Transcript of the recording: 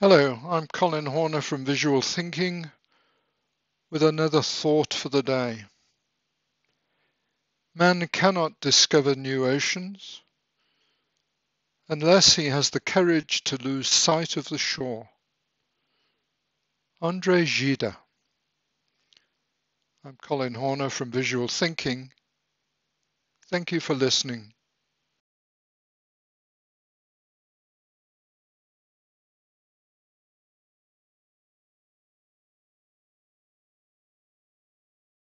Hello, I'm Colin Horner from Visual Thinking with another thought for the day. Man cannot discover new oceans unless he has the courage to lose sight of the shore. Andre Gide. I'm Colin Horner from Visual Thinking. Thank you for listening.